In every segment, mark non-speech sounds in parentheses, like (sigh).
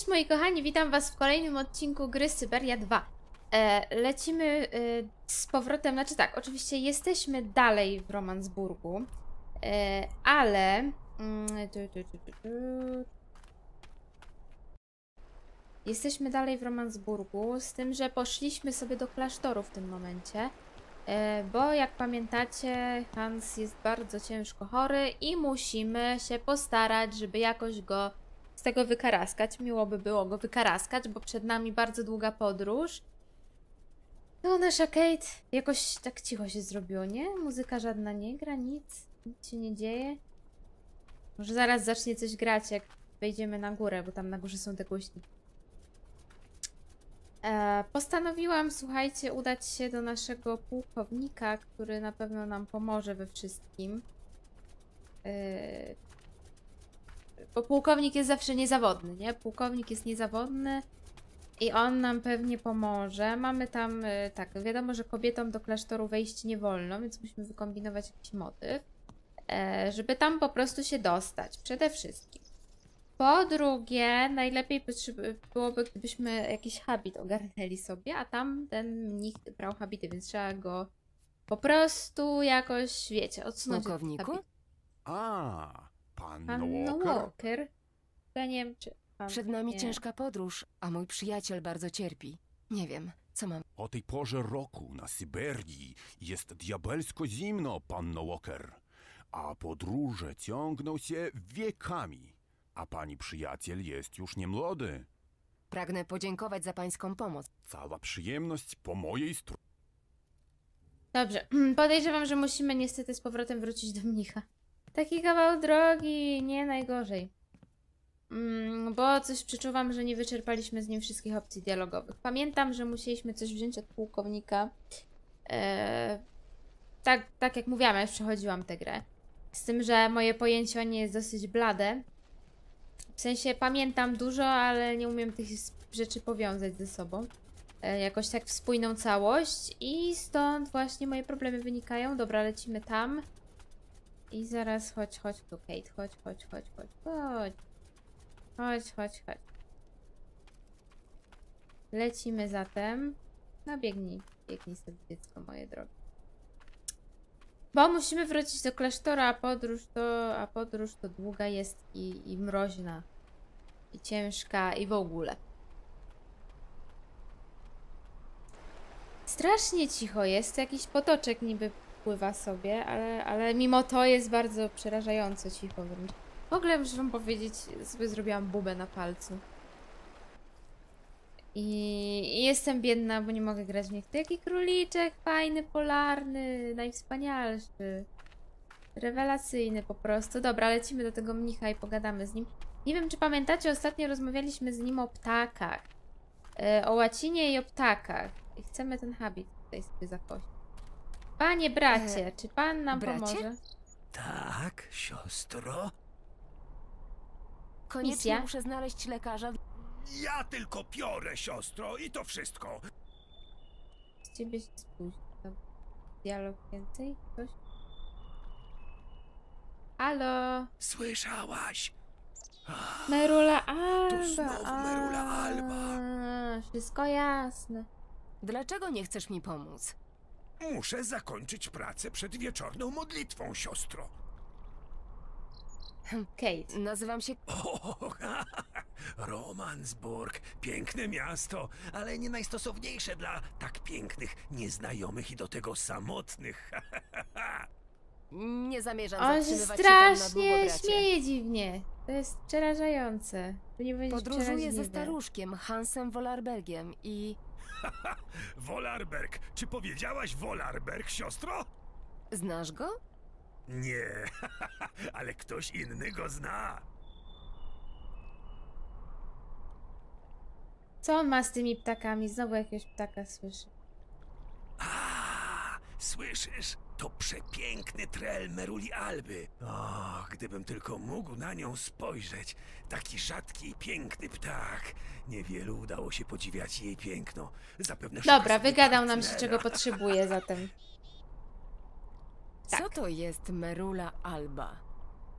Cześć moi kochani, witam was w kolejnym odcinku gry Syberia 2. E, lecimy e, z powrotem, znaczy tak, oczywiście jesteśmy dalej w Romansburgu, e, ale... Mm. Jesteśmy dalej w Romansburgu, z tym, że poszliśmy sobie do klasztoru w tym momencie, e, bo jak pamiętacie, Hans jest bardzo ciężko chory i musimy się postarać, żeby jakoś go z tego wykaraskać. Miło by było go wykaraskać, bo przed nami bardzo długa podróż. No, nasza Kate jakoś tak cicho się zrobiło, nie? Muzyka żadna nie gra, nic, nic się nie dzieje. Może zaraz zacznie coś grać, jak wejdziemy na górę, bo tam na górze są te głośniki. E, postanowiłam, słuchajcie, udać się do naszego pułkownika, który na pewno nam pomoże we wszystkim. E, bo pułkownik jest zawsze niezawodny, nie? Pułkownik jest niezawodny i on nam pewnie pomoże. Mamy tam, y, tak, wiadomo, że kobietom do klasztoru wejść nie wolno, więc musimy wykombinować jakiś motyw, e, żeby tam po prostu się dostać, przede wszystkim. Po drugie, najlepiej byłoby, gdybyśmy jakiś habit ogarnęli sobie, a tam ten mnich brał habity, więc trzeba go po prostu jakoś, wiecie, odsunąć od Pułkowniku? habitu. A, pan Pan Walker? Walker. Ja nie wiem, czy pan... Przed nami nie. ciężka podróż, a mój przyjaciel bardzo cierpi. Nie wiem, co mam. O tej porze roku na Syberii jest diabelsko zimno, panno Walker. A podróże ciągną się wiekami. A pani przyjaciel jest już nie młody. Pragnę podziękować za pańską pomoc. Cała przyjemność po mojej stronie. Dobrze, (clears throat) podejrzewam, że musimy niestety z powrotem wrócić do mnicha. Taki kawał drogi, nie najgorzej. Mm, bo coś przeczuwam, że nie wyczerpaliśmy z nim wszystkich opcji dialogowych. Pamiętam, że musieliśmy coś wziąć od pułkownika. Eee, tak, tak jak mówiłam, ja już przechodziłam tę grę. Z tym, że moje pojęcie o niej jest dosyć blade. W sensie pamiętam dużo, ale nie umiem tych rzeczy powiązać ze sobą. E, jakoś tak w spójną całość i stąd właśnie moje problemy wynikają. Dobra, lecimy tam. I zaraz chodź, chodź tu, Kate, chodź, chodź, chodź, chodź, chodź. Chodź, chodź, chodź. Lecimy zatem. No biegnij, biegnij sobie dziecko moje drogie. Bo musimy wrócić do klasztora, a podróż to, a podróż to długa jest i, i mroźna. I ciężka i w ogóle. Strasznie cicho jest, jakiś potoczek niby pływa sobie, ale, ale mimo to jest bardzo przerażająco cicho wręcz. W ogóle muszę wam powiedzieć, sobie zrobiłam bubę na palcu. I, I jestem biedna, bo nie mogę grać w nich. Taki króliczek, fajny, polarny, najwspanialszy. Rewelacyjny po prostu. Dobra, lecimy do tego mnicha i pogadamy z nim. Nie wiem, czy pamiętacie, ostatnio rozmawialiśmy z nim o ptakach. E, o łacinie i o ptakach. I chcemy ten habit tutaj sobie zakość. Panie bracie, czy pan nam bracie? pomoże? Tak, siostro? Koniecznie Misja? muszę znaleźć lekarza. Ja tylko piorę, siostro, i to wszystko. Z ciebie się spóźni. Dialog więcej? Coś? Halo? Słyszałaś? Merula Alba. znowu Merula a, Alba. Wszystko jasne. Dlaczego nie chcesz mi pomóc? Muszę zakończyć pracę przed wieczorną modlitwą, siostro. Kate. Nazywam się... O, (laughs) Romansburg, piękne miasto, ale nie najstosowniejsze dla tak pięknych, nieznajomych i do tego samotnych. (laughs) Nie zamierzam On się zatrzymywać się tam na długo, strasznie bracie. śmieje dziwnie. To jest przerażające. To nie będzie Podróżuję ze przeraźliwe. staruszkiem, Hansem Wolarbergiem i... (laughs) Wolarberg, czy powiedziałaś Wolarberg, siostro? Znasz go? Nie, (laughs) ale ktoś inny go zna. Co on ma z tymi ptakami? Znowu jakiegoś ptaka słyszę. A, słyszysz? To przepiękny trel Meruli Alby. O, gdybym tylko mógł na nią spojrzeć. Taki rzadki i piękny ptak. Niewielu udało się podziwiać jej piękno. Zapewne Dobra, wygadał nam się, czego potrzebuje zatem. Co Tak. to jest Merula Alba?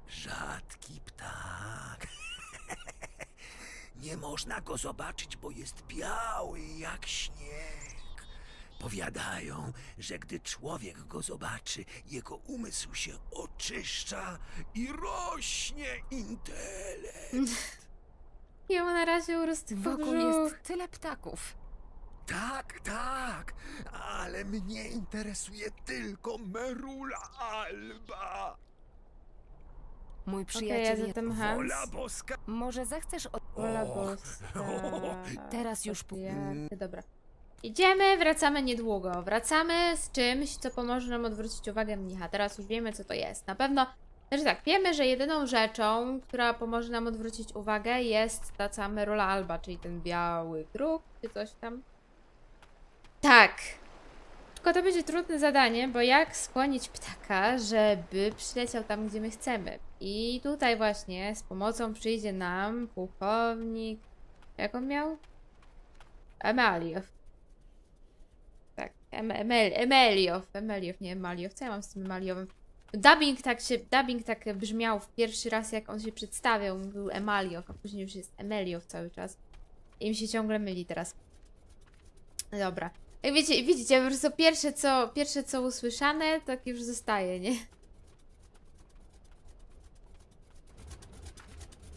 Rzadki ptak. (laughs) Nie można go zobaczyć, bo jest biały jak śnieg. Powiadają, że gdy człowiek go zobaczy, jego umysł się oczyszcza i rośnie intelekt. Jemu na razie urósł Wokół jest tyle ptaków. Tak, tak, ale mnie interesuje tylko Merula Alba. Mój przyjaciel ja jest... zatem Hans. Wola boska. Może zechcesz od... Wola boska. (laughs) Teraz już Jak- Dobra. Idziemy, wracamy niedługo. Wracamy z czymś, co pomoże nam odwrócić uwagę mnicha. Teraz już wiemy, co to jest. Na pewno, znaczy tak, wiemy, że jedyną rzeczą, która pomoże nam odwrócić uwagę jest ta cała Merula Alba, czyli ten biały druk, czy coś tam. Tak. Tylko to będzie trudne zadanie, bo jak skłonić ptaka, żeby przyleciał tam, gdzie my chcemy. I tutaj właśnie z pomocą przyjdzie nam pułkownik. Jak on miał? Emaliow. Em Emel Emeliow. Emeliow, nie Emaliow. Co ja mam z tym Emaliowym? Dubbing tak się, dubbing tak brzmiał w pierwszy raz, jak on się przedstawiał. Mówił Emaliow, a później już jest Emeliow cały czas. I mi się ciągle myli teraz. Dobra. Jak wiecie, widzicie, po prostu pierwsze co, pierwsze co usłyszane, tak już zostaje, nie?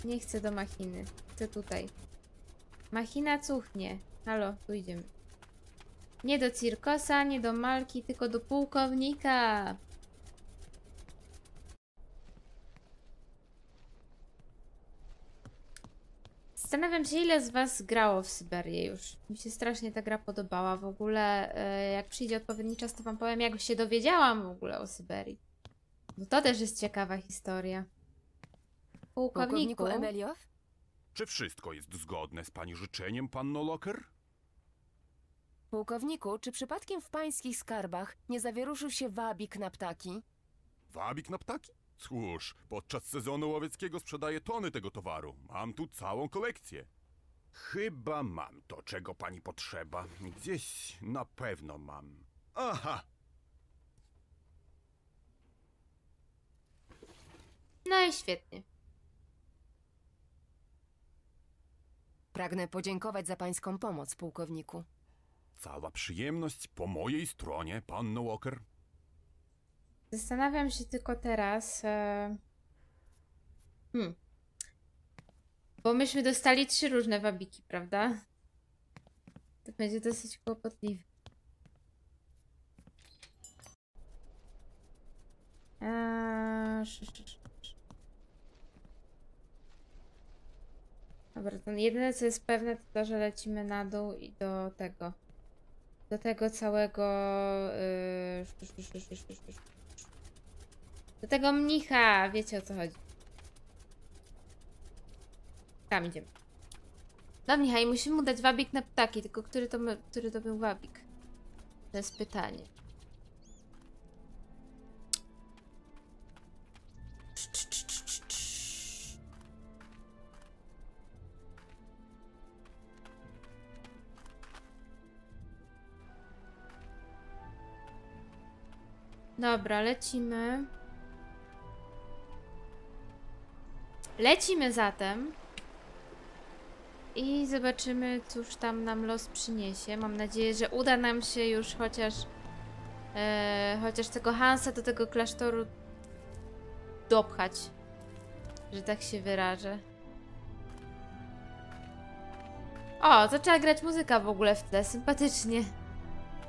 Nie chcę do machiny. Chcę tutaj. Machina cuchnie. Halo, tu idziemy. Nie do cirkosa, nie do malki, tylko do pułkownika. Zastanawiam się, ile z Was grało w Syberię już. Mi się strasznie ta gra podobała. W ogóle, e, jak przyjdzie odpowiedni czas, to Wam powiem, jak się dowiedziałam w ogóle o Syberii. Bo to też jest ciekawa historia. Pułkowniku. Pułkowniku Emeliow? Czy wszystko jest zgodne z pani życzeniem, panno Locker? Pułkowniku, czy przypadkiem w pańskich skarbach nie zawieruszył się wabik na ptaki? Wabik na ptaki? Cóż, podczas sezonu łowieckiego sprzedaję tony tego towaru. Mam tu całą kolekcję. Chyba mam to, czego pani potrzeba. Gdzieś na pewno mam. Aha! No i świetnie. Pragnę podziękować za pańską pomoc, pułkowniku. Cała przyjemność po mojej stronie, panno Walker. Zastanawiam się tylko teraz. E... Hmm. Bo myśmy dostali trzy różne wabiki, prawda? To będzie dosyć kłopotliwe. Eee. Dobra, to jedyne co jest pewne to to, że lecimy na dół i do tego. Do tego całego. Sz- do tego mnicha, wiecie o co chodzi. Tam idziemy. Do mnicha i musimy mu dać wabik na ptaki, tylko który to, który to był wabik? To jest pytanie. Dobra, lecimy. Lecimy zatem. I zobaczymy, cóż tam nam los przyniesie. Mam nadzieję, że uda nam się już chociaż e, chociaż tego Hansa do tego klasztoru dopchać. Że tak się wyrażę. O, zaczęła grać muzyka w ogóle w tle, sympatycznie.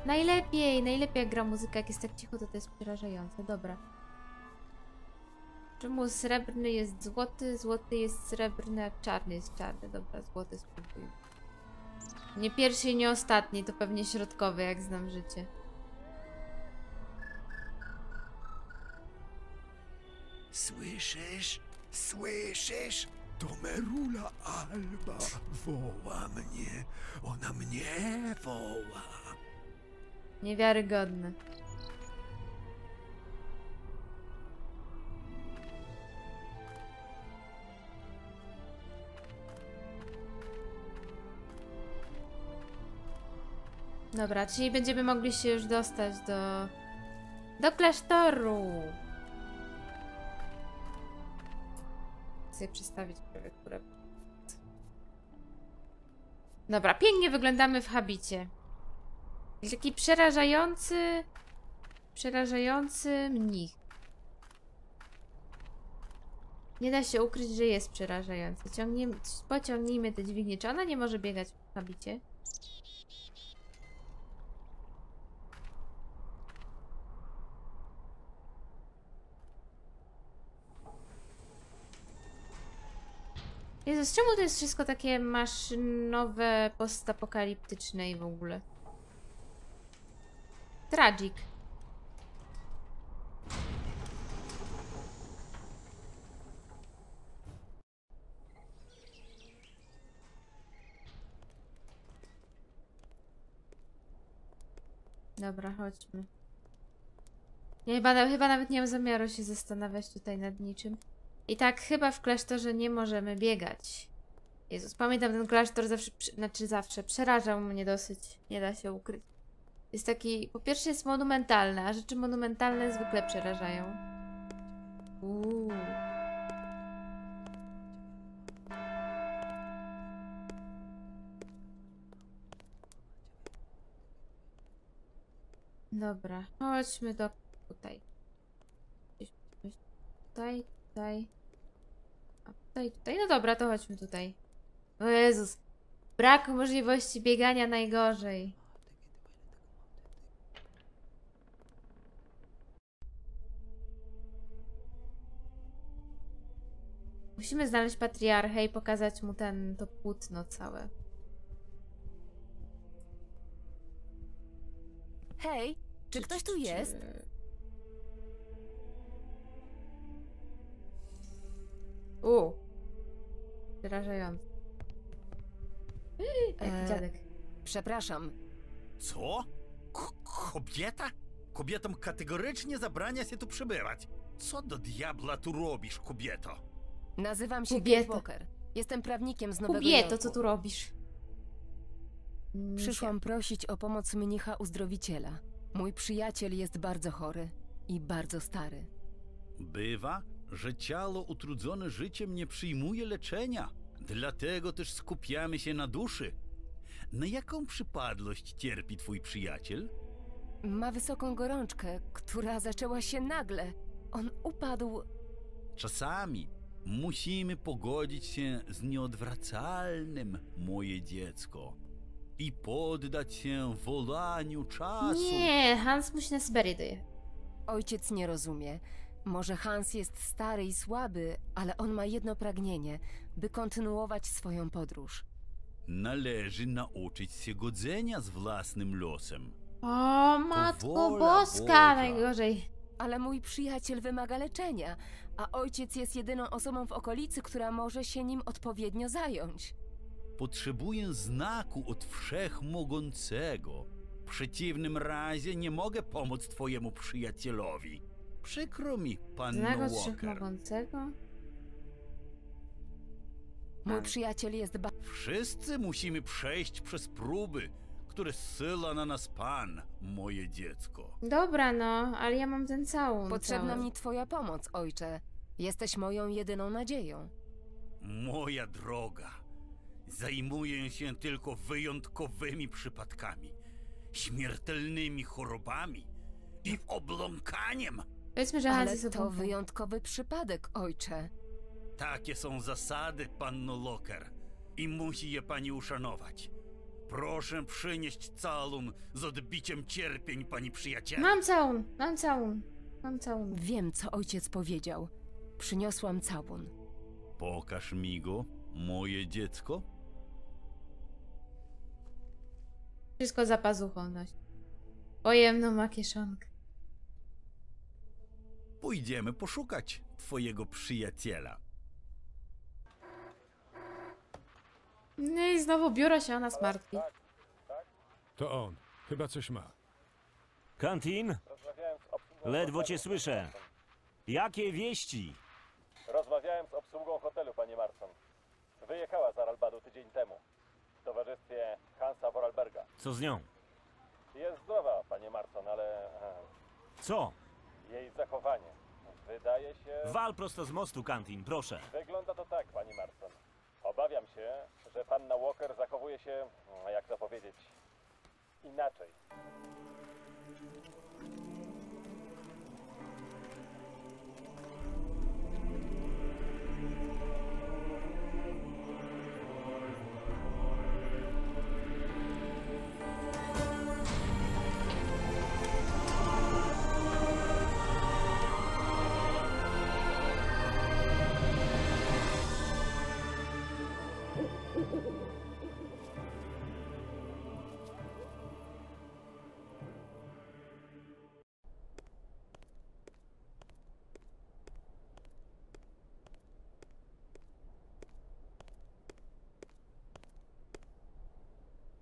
Najlepiej, najlepiej jak gra muzyka, jak jest tak cicho, to to jest przerażające. Dobra. Czemu srebrny jest złoty, złoty jest srebrny, a czarny jest czarny? Dobra, złoty spróbuj. Nie pierwszy i nie ostatni, to pewnie środkowy, jak znam życie. Słyszysz? Słyszysz? To Merula Alba woła mnie. Ona mnie woła. Niewiarygodne. Dobra, czyli będziemy mogli się już dostać do... do klasztoru. Chcę przestawić klawiaturę. Dobra, pięknie wyglądamy w habicie. Taki przerażający... Przerażający mnich. Nie da się ukryć, że jest przerażający. Pociągnijmy tę dźwignię. Czy ona nie może biegać w habicie? Jezus, czemu to jest wszystko takie maszynowe, postapokaliptyczne i w ogóle? Tragic. Dobra, chodźmy. Ja chyba, chyba nawet nie mam zamiaru się zastanawiać tutaj nad niczym. I tak chyba w klasztorze nie możemy biegać. Jezus, pamiętam ten klasztor zawsze, znaczy zawsze, przerażał mnie dosyć, nie da się ukryć. Jest taki, po pierwsze jest monumentalny, a rzeczy monumentalne zwykle przerażają. Uuu. Dobra, chodźmy do tutaj. Tutaj, tutaj. A tutaj, tutaj. No dobra, to chodźmy tutaj. O Jezus. Brak możliwości biegania najgorzej. Musimy znaleźć patriarchę i pokazać mu ten, to płótno całe. Hej, czy ktoś tu jest? U. Jaki E, dziadek. Przepraszam, Co? K kobieta? Kobietom kategorycznie zabrania się tu przybywać. Co do diabla tu robisz, kobieto? Nazywam się. Kate Walker. Jestem prawnikiem z Nowego Kobieto, Jorku. co tu robisz? Przyszłam prosić o pomoc mnicha uzdrowiciela. Mój przyjaciel jest bardzo chory i bardzo stary. Bywa, że ciało utrudzone życiem nie przyjmuje leczenia. Dlatego też skupiamy się na duszy. Na jaką przypadłość cierpi twój przyjaciel? Ma wysoką gorączkę, która zaczęła się nagle. On upadł. Czasami musimy pogodzić się z nieodwracalnym, moje dziecko, i poddać się wolaniu czasu. Nie, Hans musi na Syberię dojechać. Ojciec nie rozumie. Może Hans jest stary i słaby, ale on ma jedno pragnienie, by kontynuować swoją podróż. Należy nauczyć się godzenia z własnym losem. O, matko wola boska, Boża. najgorzej. Ale mój przyjaciel wymaga leczenia, a ojciec jest jedyną osobą w okolicy, która może się nim odpowiednio zająć. Potrzebuję znaku od wszechmogącego. W przeciwnym razie nie mogę pomóc twojemu przyjacielowi. Przykro mi, panno Znak od Walker. wszechmogącego? Mój A. przyjaciel jest ba- Wszyscy musimy przejść przez próby, które zsyła na nas Pan, moje dziecko. Dobra, no, ale ja mam ten całun. Potrzebna cały. mi twoja pomoc, ojcze. Jesteś moją jedyną nadzieją. Moja droga, zajmuję się tylko wyjątkowymi przypadkami, śmiertelnymi chorobami i obląkaniem. Powiedzmy, że Ale to wyjątkowy przypadek, ojcze. Takie są zasady, panno Locker, i musi je pani uszanować. Proszę przynieść calum z odbiciem cierpień pani przyjaciela. Mam całun, mam całun, mam całun. Wiem, co ojciec powiedział. Przyniosłam całun. Pokaż mi go, moje dziecko. Wszystko za pazuchą nosi. Pojemną ma kieszonkę. Pójdziemy poszukać twojego przyjaciela. No i znowu biuro się o nas martwi. To on. Chyba coś ma. Kantin? Ledwo cię słyszę. Jakie wieści? Rozmawiałem z obsługą hotelu, panie Marson. Wyjechała z Aralbadu tydzień temu. W towarzystwie Hansa Vorarlberga. Co z nią? Jest zdrowa, panie Marson, ale e, Co? jej zachowanie. Wydaje się... Wal prosto z mostu, Kantin, proszę. Wygląda to tak, pani Marson. Obawiam się, że panna Walker zachowuje się, jak to powiedzieć, inaczej.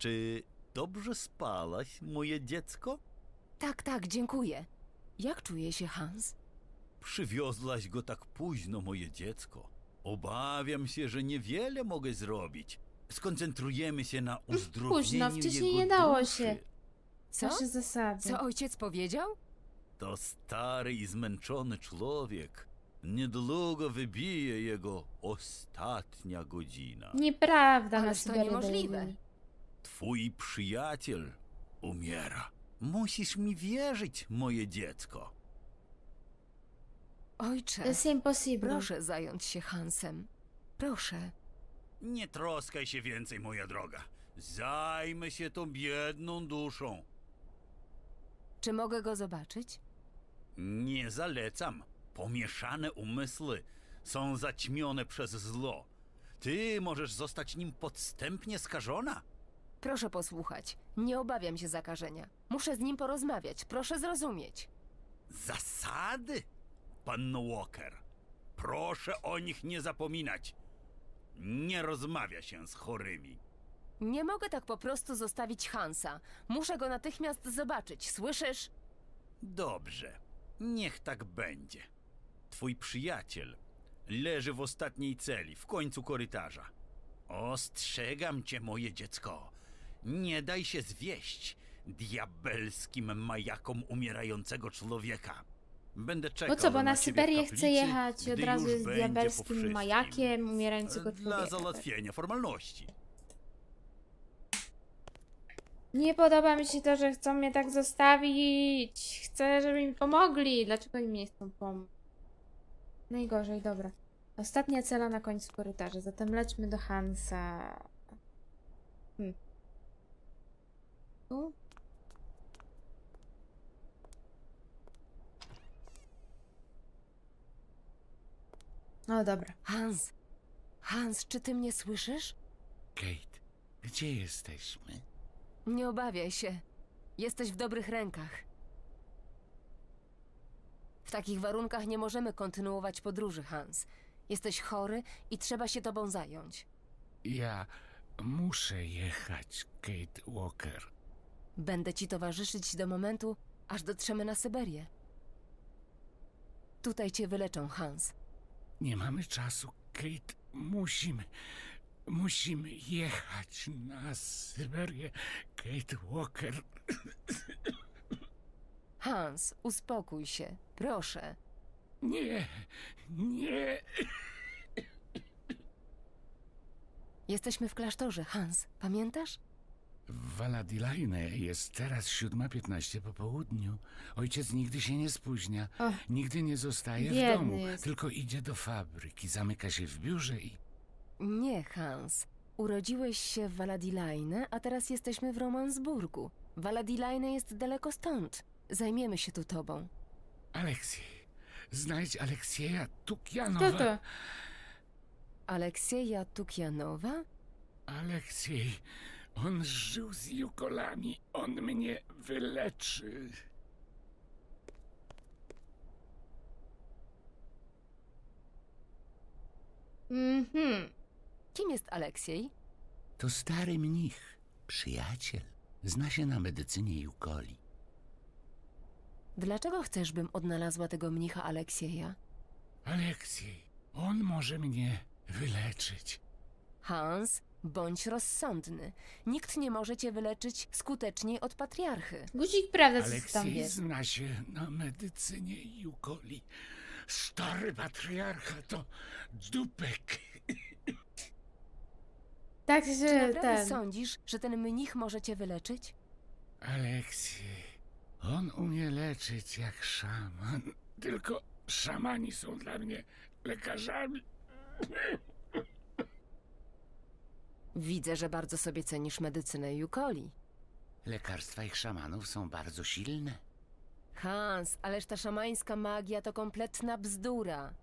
Czy dobrze spałaś, moje dziecko? Tak, tak, dziękuję. Jak czuje się Hans? Przywiozłaś go tak późno, moje dziecko. Obawiam się, że niewiele mogę zrobić. Skoncentrujemy się na uzdrowieniu Późno, wcześniej jego nie dało duszy. się. Co? Nasze zasady. Co ojciec powiedział? To stary i zmęczony człowiek. Niedługo wybije jego ostatnia godzina. Nieprawda, Ależ to niemożliwe. Twój przyjaciel umiera. Musisz mi wierzyć, moje dziecko. Ojcze, To jest impossible. proszę zająć się Hansem. Proszę. Nie troskaj się więcej, moja droga. Zajmę się tą biedną duszą. Czy mogę go zobaczyć? Nie zalecam. Pomieszane umysły są zaćmione przez zło. Ty możesz zostać nim podstępnie skażona. Proszę posłuchać. Nie obawiam się zakażenia. Muszę z nim porozmawiać. Proszę zrozumieć. Zasady? Panno Walker, proszę o nich nie zapominać. Nie rozmawia się z chorymi. Nie mogę tak po prostu zostawić Hansa. Muszę go natychmiast zobaczyć. Słyszysz? Dobrze, niech tak będzie. Twój przyjaciel leży w ostatniej celi, w końcu korytarza. Ostrzegam cię, moje dziecko. Nie daj się zwieść diabelskim majakom umierającego człowieka. Będę czekał Bo co, bo na na Syberię chce jechać od razu po diabelskim majakiem umierającego Dla człowieka. tak? załatwienia formalności. Nie podoba mi się to, że chcą mnie tak zostawić. Chcę, żeby mi pomogli. Dlaczego im nie chcą pomóc? Najgorzej, dobra. Ostatnia cela na końcu korytarza, zatem lećmy do Hansa. Hmm. Tu? No dobra. Hans. Hans, czy ty mnie słyszysz? Kate, gdzie jesteśmy? Nie obawiaj się. Jesteś w dobrych rękach. W takich warunkach nie możemy kontynuować podróży, Hans. Jesteś chory i trzeba się tobą zająć. Ja muszę jechać, Kate Walker. Będę ci towarzyszyć do momentu, aż dotrzemy na Syberię. Tutaj cię wyleczą, Hans. Nie mamy czasu, Kate. Musimy, musimy jechać na Syberię, Kate Walker. (coughs) Hans, uspokój się, proszę. Nie, nie. Jesteśmy w klasztorze, Hans. Pamiętasz? W Valadilaine jest teraz 7.15 po południu. Ojciec nigdy się nie spóźnia. Och, Nigdy nie zostaje w biedny domu, jest. tylko idzie do fabryki, zamyka się w biurze i Nie, Hans. Urodziłeś się w Valadilaine, a teraz jesteśmy w Romansburgu. Valadilaine jest daleko stąd. Zajmiemy się tu tobą. Aleksiej. Znajdź Aleksieja kto Tukianowa. to? Aleksieja Tukianowa? Aleksiej, on żył z Jukolami. On mnie wyleczy. Mhm. Kim jest Aleksiej? To stary mnich, przyjaciel. Zna się na medycynie Jukoli. Dlaczego chcesz, bym odnalazła tego mnicha Aleksieja? Aleksiej, on może mnie wyleczyć. Hans, bądź rozsądny. Nikt nie może cię wyleczyć skuteczniej od patriarchy. Guzik prawda, co tam Aleksiej wiesz. zna się na medycynie Jukoli. Stary patriarcha to dupek. (clears throat) Tak Czy się naprawdę ten... sądzisz, że ten mnich może cię wyleczyć? Aleksiej, on umie leczyć jak szaman. Tylko szamani są dla mnie lekarzami. Widzę, że bardzo sobie cenisz medycynę Jukoli. Lekarstwa ich szamanów są bardzo silne. Hans, ależ ta szamańska magia to kompletna bzdura.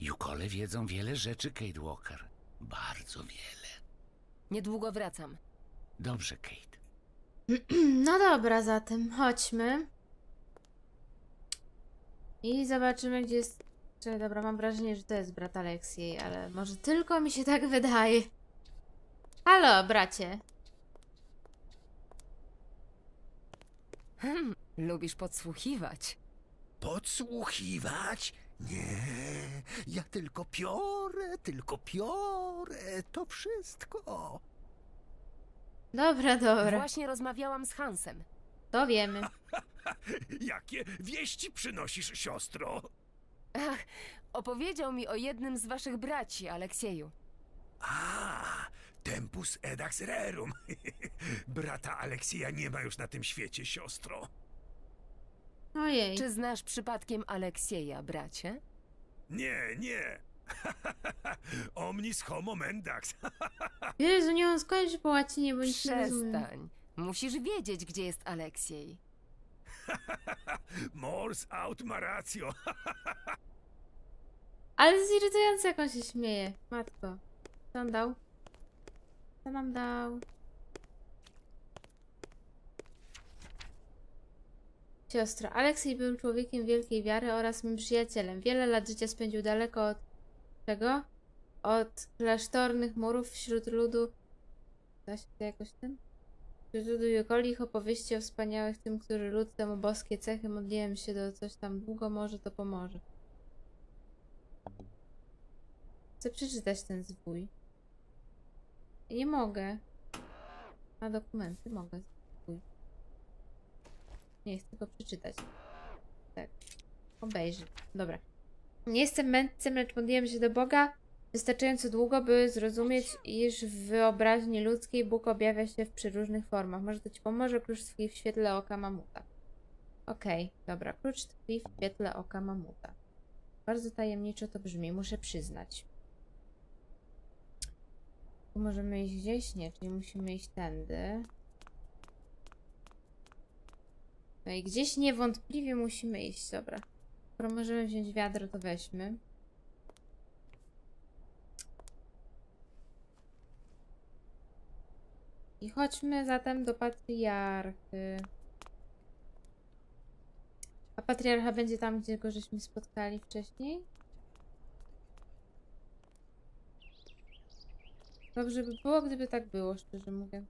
Jukole wiedzą wiele rzeczy, Kate Walker. Bardzo wiele. Niedługo wracam. Dobrze, Kate. (clears throat) No dobra, zatem chodźmy. I zobaczymy, gdzie jest... Czy, dobra, mam wrażenie, że to jest brat Aleksiej, ale może tylko mi się tak wydaje. Halo, bracie. Hmm, lubisz podsłuchiwać. Podsłuchiwać? Nie, ja tylko piorę, tylko piorę, to wszystko. Dobra, dobra. Właśnie rozmawiałam z Hansem. To wiemy. (laughs) Jakie wieści przynosisz, siostro? Ach, opowiedział mi o jednym z waszych braci, Aleksieju. Tempus edax rerum. (laughs) Brata Aleksija nie ma już na tym świecie, siostro. Ojej. Czy znasz przypadkiem Aleksieja, bracie? Nie, nie. (laughs) Omnis homo mendax. (laughs) Jezu, nie on skończy po łacinie, bo nic nie rozumiem. Przestań. Musisz wiedzieć, gdzie jest Aleksiej. Mors aut maratio. Ale to jest irytujące, jak on się śmieje. Matko. Co on dał? Co nam dał? Siostro, Aleksiej był człowiekiem wielkiej wiary oraz mym przyjacielem. Wiele lat życia spędził daleko od czego? Od klasztornych murów wśród ludu. Da się to jakoś tym? Wśród ludu Jukoli ich opowieści o wspaniałych tym, który lud temu boskie cechy. Modliłem się do coś tam długo, może to pomoże. Chcę przeczytać ten zwój. Nie mogę. Na dokumenty mogę. Nie, chcę go przeczytać. Tak. Obejrzy. Dobra. Nie jestem mędrcem, lecz modliłem się do Boga wystarczająco długo, by zrozumieć, iż w wyobraźni ludzkiej Bóg objawia się w przeróżnych formach. Może to ci pomoże, klucz tkwi w świetle oka mamuta. Okej, dobra. Klucz tkwi w świetle oka mamuta. Bardzo tajemniczo to brzmi, muszę przyznać. Możemy iść gdzieś? Nie, czyli musimy iść tędy. No i gdzieś niewątpliwie musimy iść, dobra. Skoro możemy wziąć wiadro, to weźmy. I chodźmy zatem do patriarchy. A patriarcha będzie tam, gdzie go żeśmy spotkali wcześniej? Dobrze by było, gdyby tak było, szczerze mówiąc.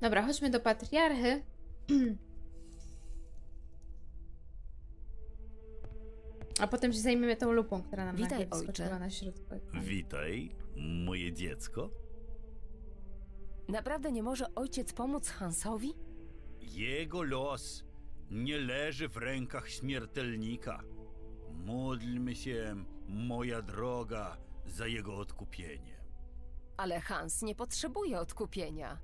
Dobra, chodźmy do patriarchy. (clears throat) A potem się zajmiemy tą lupą, która nam Witaj, ojcze. na środku. Witaj, moje dziecko. Naprawdę nie może ojciec pomóc Hansowi? Jego los nie leży w rękach śmiertelnika. Módlmy się, moja droga, za jego odkupienie. Ale Hans nie potrzebuje odkupienia.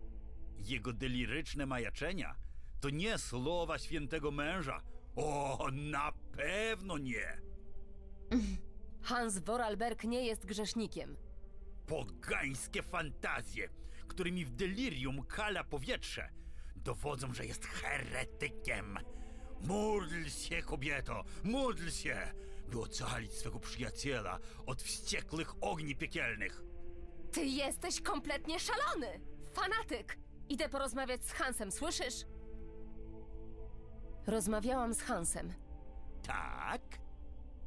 Jego deliryczne majaczenia to nie słowa świętego męża. O, na pewno nie! Hans Vorarlberg nie jest grzesznikiem. Pogańskie fantazje, którymi w delirium kala powietrze, dowodzą, że jest heretykiem. Módl się, kobieto, módl się, by ocalić swego przyjaciela od wściekłych ogni piekielnych. Ty jesteś kompletnie szalony! Fanatyk! Idę porozmawiać z Hansem, słyszysz? Rozmawiałam z Hansem. Tak?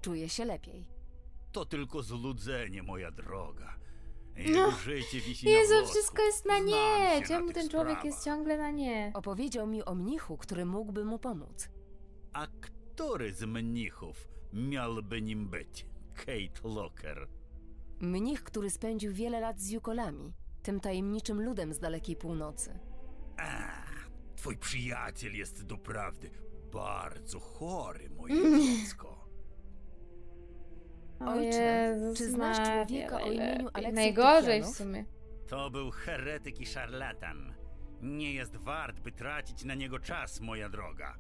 Czuję się lepiej. To tylko złudzenie, moja droga. No, Jego życie wisi na Jezu, włosku. wszystko jest na Znam nie! się Czemu na ten tych człowiek sprawach. jest ciągle na nie? Opowiedział mi o mnichu, który mógłby mu pomóc. A który z mnichów miałby nim być? Kate Locker. Mnich, który spędził wiele lat z Jukolami, tym tajemniczym ludem z dalekiej północy. A, twój przyjaciel jest doprawdy bardzo chory, moje (laughs) dziecko. Ojcze, Jezus czy znasz Maria, człowieka o imieniu Aleksej Najgorzej w sumie. To był heretyk i szarlatan. Nie jest wart, by tracić na niego czas, moja droga.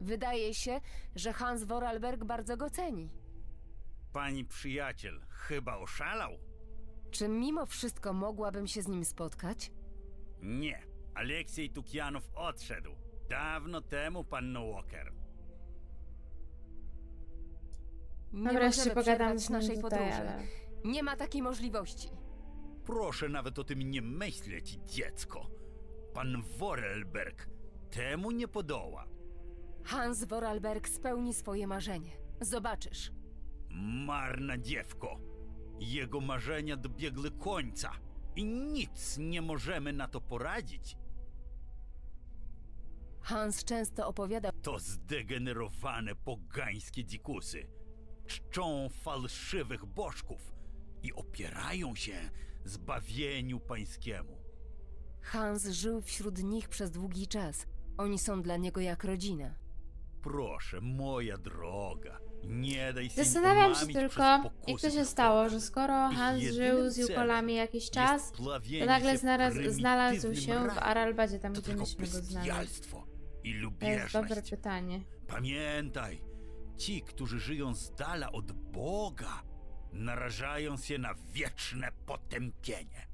Wydaje się, że Hans Vorarlberg bardzo go ceni. Pani przyjaciel chyba oszalał? Czy mimo wszystko mogłabym się z nim spotkać? Nie. Aleksiej Tukianow odszedł. Dawno temu, panno Walker. Nie możemy pogadam z naszej podróży. ale... Nie ma takiej możliwości. Proszę nawet o tym nie myśleć, dziecko. Pan Vorelberg temu nie podoła. Hans Vorarlberg spełni swoje marzenie. Zobaczysz. Marna dziewko. Jego marzenia dobiegły końca i nic nie możemy na to poradzić. Hans często opowiada To zdegenerowane pogańskie dzikusy. Czczą fałszywych bożków i opierają się zbawieniu pańskiemu. Hans żył wśród nich przez długi czas. Oni są dla niego jak rodzina. Proszę, moja droga, nie daj się Zastanawiam się tylko, jak to się stało, że skoro Hans żył z Jukolami jakiś czas, to nagle znalazł, znalazł się w. Aralbadzie, tam gdzie myśmy go znali. To jest dobre pytanie. Pamiętaj, ci, którzy żyją z dala od Boga, narażają się na wieczne potępienie.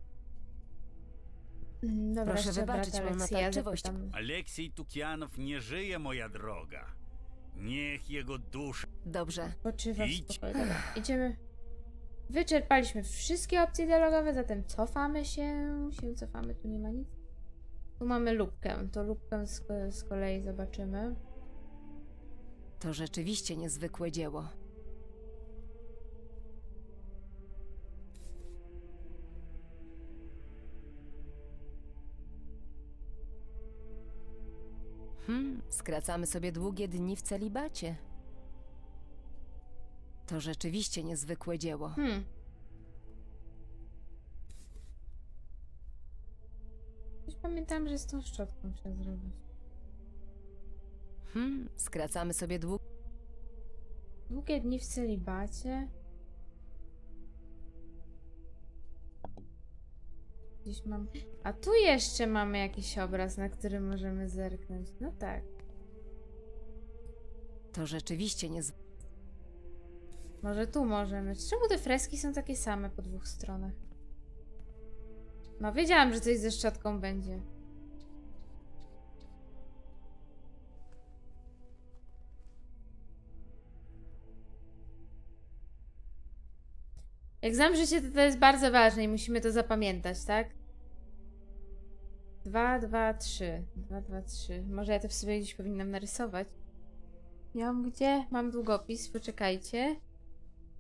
Mm, Dobra, Proszę wybaczyć moją natarczywość. Aleksiej Tukianow nie żyje, moja droga. Niech jego dusza... Dobrze. Poczywa w Idź. spokoju. Dobra, idziemy. Wyczerpaliśmy wszystkie opcje dialogowe, zatem cofamy się. Się cofamy, tu nie ma nic. Tu mamy lubkę. To lubkę z, z kolei zobaczymy. To rzeczywiście niezwykłe dzieło. Hmm, skracamy sobie długie dni w celibacie. To rzeczywiście niezwykłe dzieło. Hmm. Pamiętam, że z tą szczotką trzeba zrobić. Hmm, skracamy sobie długie. Długie dni w celibacie. Gdzieś mam. A tu jeszcze mamy jakiś obraz, na który możemy zerknąć. No tak. To rzeczywiście niezwykłe. Może tu możemy. Czemu te freski są takie same po dwóch stronach? No, wiedziałam, że coś ze szczotką będzie. Jak znam życie, to to jest bardzo ważne i musimy to zapamiętać, tak? Dwa, dwa, trzy. Dwa, dwa, trzy. Może ja to w sobie gdzieś powinnam narysować. Ja mam gdzie? Mam długopis, poczekajcie.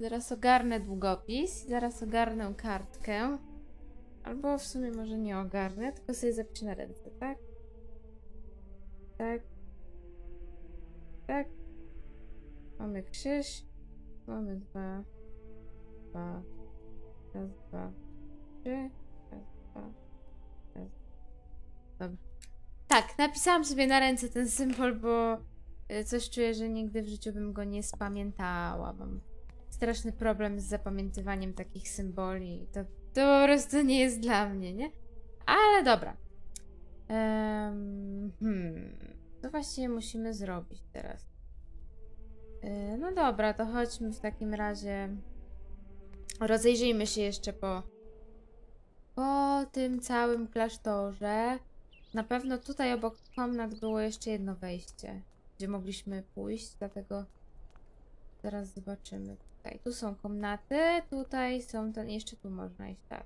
Zaraz ogarnę długopis, zaraz ogarnę kartkę. Albo w sumie może nie ogarnę, tylko sobie zapiszę na ręce, tak? Tak. Tak. Mamy krzyż. Mamy dwa. Dwa. Raz, dwa. Trzy. Raz, dwa. Raz. Dobra. Tak, napisałam sobie na ręce ten symbol, bo y, coś czuję, że nigdy w życiu bym go nie spamiętała. Mam straszny problem z zapamiętywaniem takich symboli. To, to po prostu nie jest dla mnie, nie? Ale dobra. Em, hmm. Co właściwie musimy zrobić teraz? Y, no dobra, to chodźmy w takim razie. Rozejrzyjmy się jeszcze po, po tym całym klasztorze. Na pewno tutaj obok komnat było jeszcze jedno wejście, gdzie mogliśmy pójść, dlatego zaraz zobaczymy. Tutaj, tu są komnaty, tutaj są ten, jeszcze tu można iść, tak.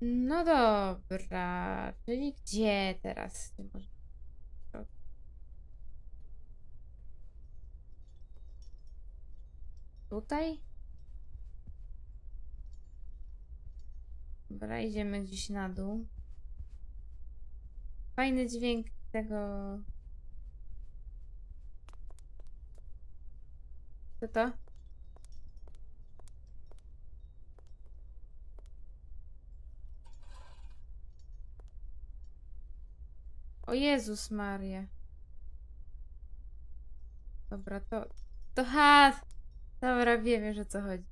No dobra, czyli gdzie teraz? Gdzie Tutaj? Dobra, idziemy gdzieś na dół. Fajny dźwięk tego Co to? O Jezus Maria. Dobra, to... To ha! Dobra, wiem już o co chodzi.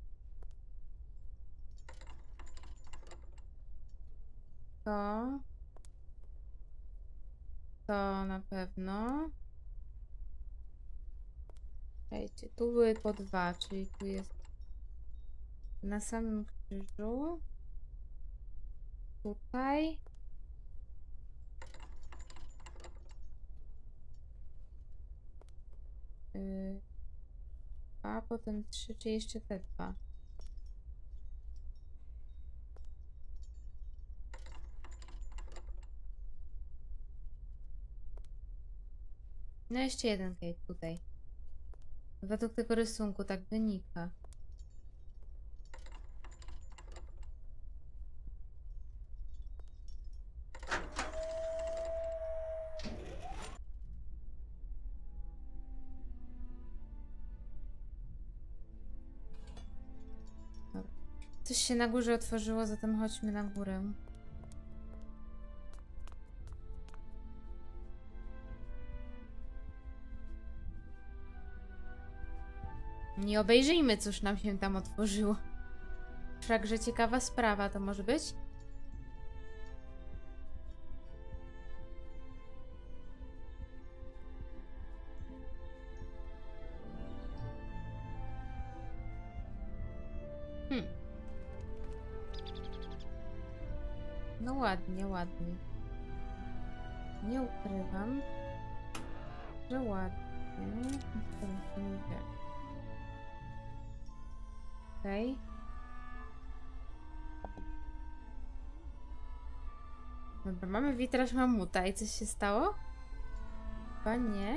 To... To na pewno. Czekajcie, tu były po dwa, czyli tu jest na samym krzyżu. Tutaj. Yy, a potem trzy, czy jeszcze te dwa. No jeszcze jeden Kate tutaj. Według tego rysunku tak wynika. Się na górze otworzyło, zatem chodźmy na górę. Nie obejrzyjmy, cóż nam się tam otworzyło. Wszakże ciekawa sprawa to może być. No ładnie, ładnie. Nie ukrywam, że ładnie. Następny wiek. Okej. Dobra, mamy witraż mamuta i coś się stało? Chyba nie.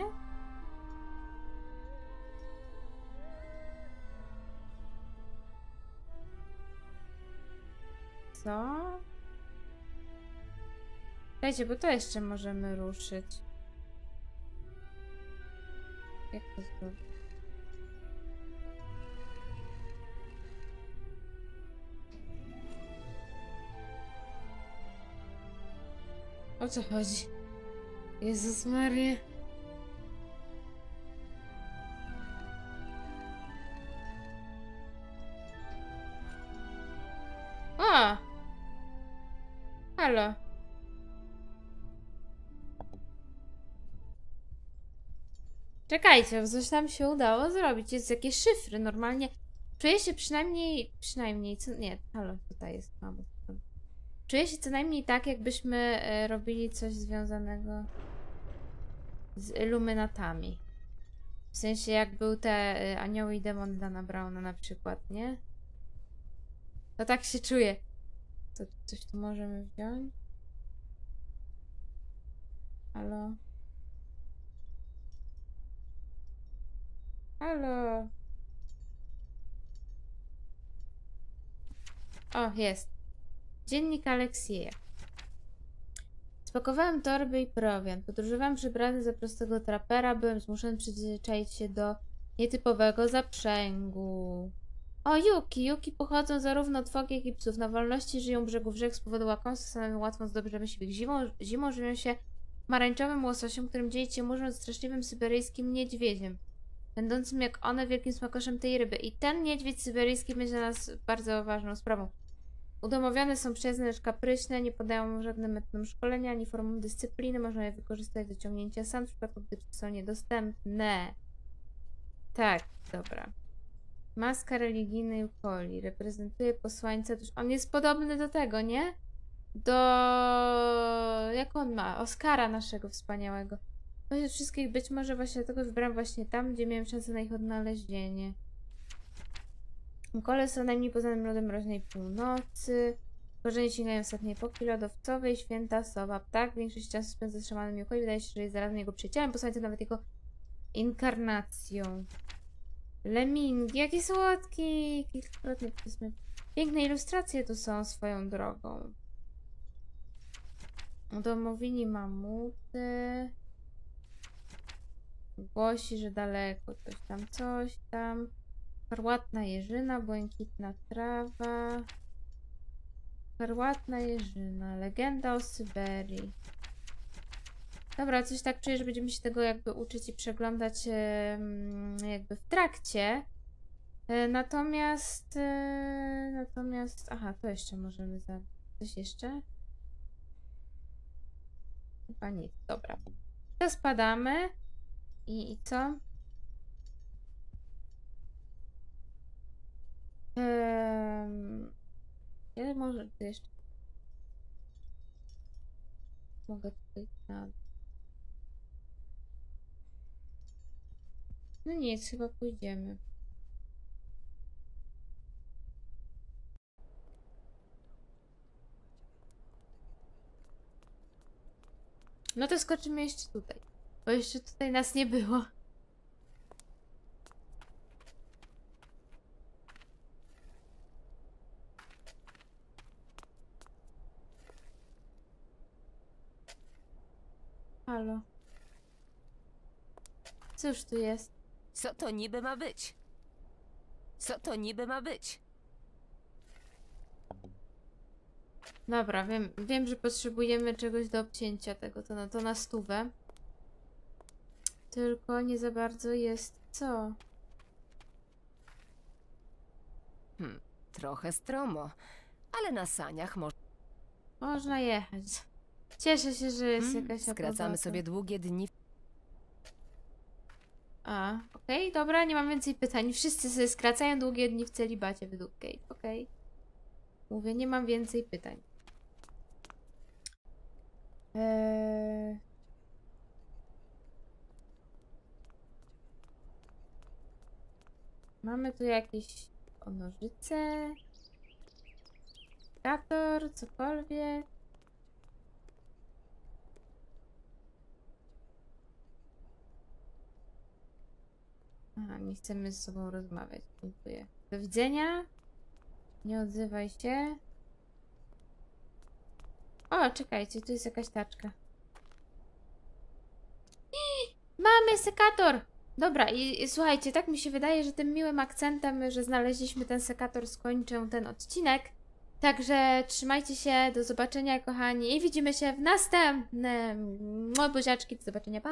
Co? Słuchajcie, bo to jeszcze możemy ruszyć. Jak to zrobić? O co chodzi? Jezus Maria. Czekajcie, coś nam się udało zrobić. Jest jakieś szyfry. Normalnie czuję się przynajmniej, przynajmniej, co, nie, halo, tutaj jest, mamy. Czuję się co najmniej tak, jakbyśmy e, robili coś związanego z iluminatami. W sensie jak był te e, anioły i demony Dana Browna na przykład, nie? To tak się czuję. To coś tu możemy wziąć? Halo? Halo? O, jest. Dziennik Aleksieja. Spakowałem torby i prowiant. Podróżowałem przebrany za prostego trapera. Byłem zmuszony przyzwyczaić się do nietypowego zaprzęgu. O, Yuki! Yuki pochodzą zarówno od fok, jak i psów. Na wolności żyją brzegów rzek z powodu łakomstwa, stanowią łatwą zdobycz myśliwych. Zimą, zimą żywią się marańczowym łososiem, którym dzieli się murzą straszliwym syberyjskim niedźwiedziem. Będącym jak one wielkim smakoszem tej ryby. I ten niedźwiedź syberyjski będzie dla nas bardzo ważną sprawą. Udomowione są przyjazne, lecz kapryśne, nie podają żadnym metodom szkolenia ani formom dyscypliny. Można je wykorzystać do ciągnięcia sam, w przypadku gdy są niedostępne. Tak, dobra. Maska religijnej Ukoli reprezentuje posłańca. On jest podobny do tego, nie? Do. Jak on ma? Oscara naszego wspaniałego. Spośród wszystkich być może właśnie dlatego wybrałem właśnie tam, gdzie miałem szansę na ich odnalezienie. Ukole są najmniej poznanym rodem mroźnej północy. Korzenie sięgają ostatniej epoki lodowcowej. Święta sowa ptak. Większość czasu spędza z szamanem Yukoi. Wydaje się, że jest zarazem jego przyjacielem. Posłańca nawet jego inkarnacją. Lemingi, jaki słodki! Kilkakrotnie powiedzmy. Piękne ilustracje tu są swoją drogą. Domowini mamuty. Głosi, że daleko coś tam, coś tam. Karłatna jeżyna, błękitna trawa. Karłatna jeżyna, legenda o Syberii. Dobra, coś tak czuję, że będziemy się tego jakby uczyć i przeglądać jakby w trakcie. E, Natomiast, e, natomiast, aha, to jeszcze możemy za coś jeszcze? Chyba nic, dobra. To spadamy i, i co? Ehm, ile może jeszcze? Mogę tutaj na... No nic, chyba pójdziemy. No to skoczymy jeszcze tutaj. Bo jeszcze tutaj nas nie było. Halo. Cóż tu jest? Co to niby ma być? Co to niby ma być? Dobra, wiem, wiem, że potrzebujemy czegoś do obcięcia tego, to na, to na stówę. Tylko nie za bardzo jest co. Trochę stromo, ale na saniach może. Można jechać. Cieszę się, że jest Hmm, jakaś Skracamy sobie długie dni. A, okej, dobra, nie mam więcej pytań. Wszyscy sobie skracają długie dni w celibacie według Kate, okej. Mówię, nie mam więcej pytań. Eee... Mamy tu jakieś o, nożyce, kator, cokolwiek. Aha, nie chcemy z sobą rozmawiać. Dziękuję. Do widzenia. Nie odzywaj się. O, czekajcie, tu jest jakaś taczka. (gasps) Mamy sekator! Dobra, i, i słuchajcie, tak mi się wydaje, że tym miłym akcentem, że znaleźliśmy ten sekator, skończę ten odcinek. Także trzymajcie się, do zobaczenia kochani i widzimy się w następnym. Moje buziaczki, do zobaczenia, pa!